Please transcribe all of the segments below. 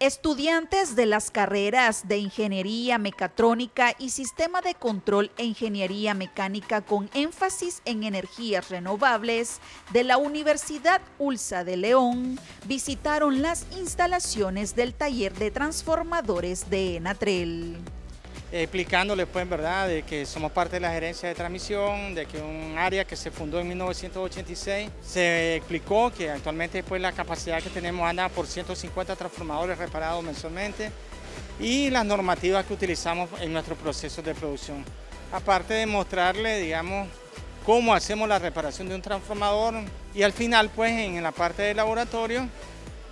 Estudiantes de las carreras de Ingeniería Mecatrónica y Sistema de Control e Ingeniería Mecánica con énfasis en energías renovables de la Universidad ULSA de León visitaron las instalaciones del taller de transformadores de Enatrel explicándoles pues verdad de que somos parte de la gerencia de transmisión, de que un área que se fundó en 1986, se explicó que actualmente pues la capacidad que tenemos anda por 150 transformadores reparados mensualmente y las normativas que utilizamos en nuestros procesos de producción. Aparte de mostrarle, digamos, cómo hacemos la reparación de un transformador y al final pues en la parte del laboratorio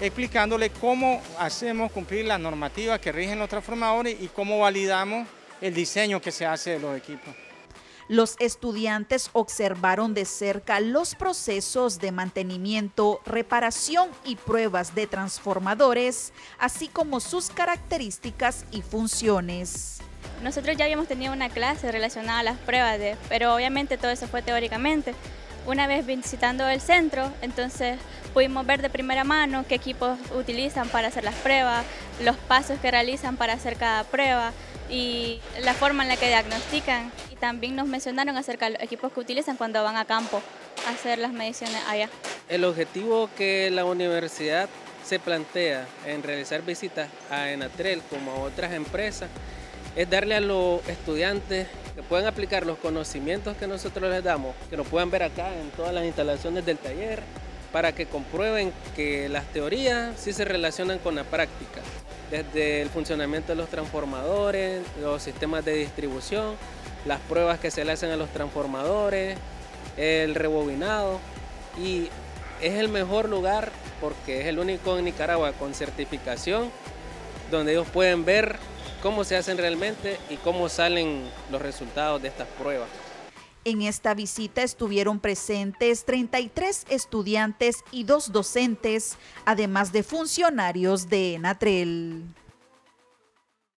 explicándole cómo hacemos cumplir las normativas que rigen los transformadores y cómo validamos el diseño que se hace de los equipos. Los estudiantes observaron de cerca los procesos de mantenimiento, reparación y pruebas de transformadores, así como sus características y funciones. Nosotros ya habíamos tenido una clase relacionada a las pruebas, de, pero obviamente todo eso fue teóricamente. Una vez visitando el centro, entonces pudimos ver de primera mano qué equipos utilizan para hacer las pruebas, los pasos que realizan para hacer cada prueba y la forma en la que diagnostican. Y también nos mencionaron acerca de los equipos que utilizan cuando van a campo a hacer las mediciones allá. El objetivo que la universidad se plantea en realizar visitas a Enatrel como a otras empresas es darle a los estudiantes que puedan aplicar los conocimientos que nosotros les damos, que lo puedan ver acá en todas las instalaciones del taller, para que comprueben que las teorías sí se relacionan con la práctica, desde el funcionamiento de los transformadores, los sistemas de distribución, las pruebas que se le hacen a los transformadores, el rebobinado y es el mejor lugar porque es el único en Nicaragua con certificación donde ellos pueden ver cómo se hacen realmente y cómo salen los resultados de estas pruebas. En esta visita estuvieron presentes 33 estudiantes y dos docentes, además de funcionarios de Enatrel.